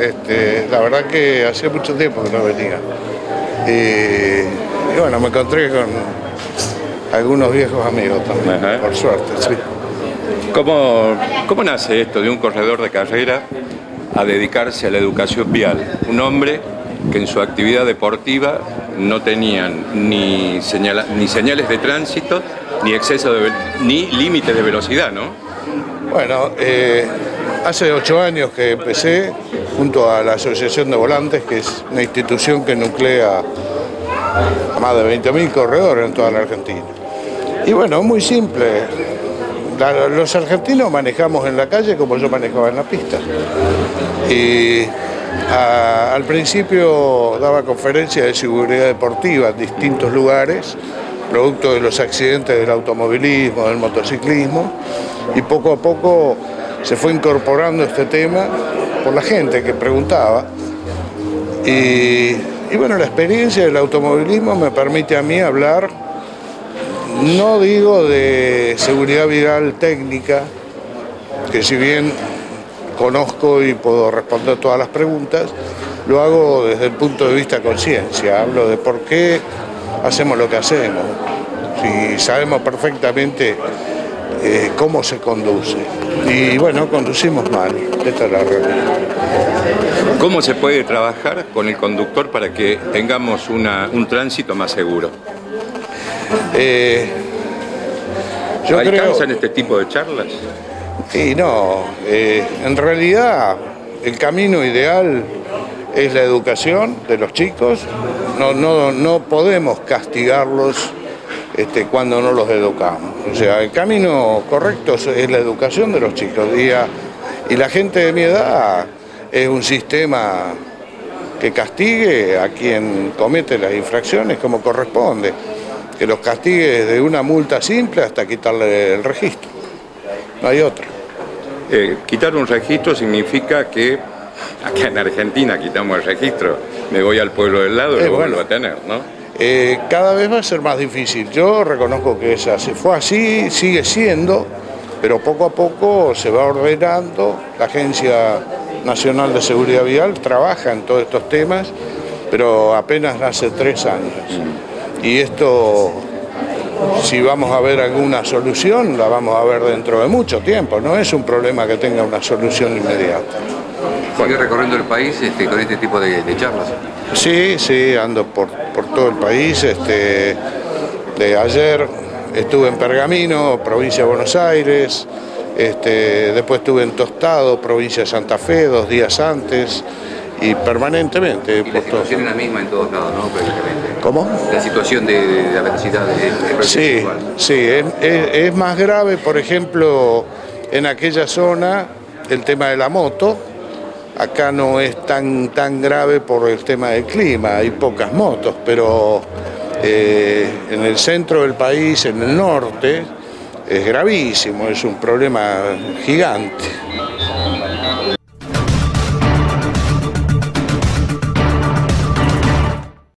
Este, la verdad que hacía mucho tiempo que no venía. Y, y bueno, me encontré con algunos viejos amigos también, Ajá. por suerte, sí. ¿Cómo, ¿Cómo nace esto de un corredor de carrera a dedicarse a la educación vial? Un hombre que en su actividad deportiva no tenían ni, señala- ni señales de tránsito, ni exceso de, ni límite de velocidad, ¿no? Bueno, eh, hace ocho años que empecé junto a la Asociación de Volantes, que es una institución que nuclea a más de 20.000 corredores en toda la Argentina. Y bueno, muy simple. Los argentinos manejamos en la calle como yo manejaba en la pista. Y al principio daba conferencias de seguridad deportiva en distintos lugares, producto de los accidentes del automovilismo, del motociclismo, y poco a poco se fue incorporando este tema por la gente que preguntaba. Y, bueno, la experiencia del automovilismo me permite a mí hablar, no digo de seguridad vial técnica, que si bien conozco y puedo responder todas las preguntas, lo hago desde el punto de vista conciencia, hablo de por qué hacemos lo que hacemos, si sabemos perfectamente eh, cómo se conduce. Y bueno, conducimos mal, esta es la realidad. ¿Cómo se puede trabajar con el conductor para que tengamos una- un tránsito más seguro? Eh, yo creo... ¿Alcanzan este tipo de charlas? Y no, eh, en realidad el camino ideal es la educación de los chicos. No, no, no podemos castigarlos este, cuando no los educamos. O sea, el camino correcto es- la educación de los chicos. Y, a- y la gente de mi edad es un sistema que castigue a quien comete las infracciones como corresponde. Que los castigue desde una multa simple hasta quitarle el registro. No hay otra. Eh, quitar un registro significa que acá en Argentina quitamos el registro, me voy al pueblo del lado y Eh, lo bueno. vuelvo a tener, ¿no? Eh, cada vez va a ser más difícil. Yo reconozco que es así. Fue así, sigue siendo, pero poco a poco se va ordenando. La Agencia Nacional de Seguridad Vial trabaja en todos estos temas, pero apenas hace tres años. Y esto, si vamos a ver alguna solución, la vamos a ver dentro de mucho tiempo. No es un problema que tenga una solución inmediata. Sigue recorriendo el país este, con este tipo de, de charlas. Sí, sí, ando por, por todo el país. Este, de ayer estuve en Pergamino, provincia de Buenos Aires. Este, después estuve en Tostado, provincia de Santa Fe, dos días antes. Y permanentemente. Y la situación es la misma en todos lados, ¿no? Prácticamente. ¿Cómo? La situación de, de la velocidad de, de Sí, sí, es, es- es más grave, por ejemplo, en aquella zona el tema de la moto. Acá no es tan, tan grave por el tema del clima, hay pocas motos, pero eh, en el centro del país, en el norte, es gravísimo, es un problema gigante.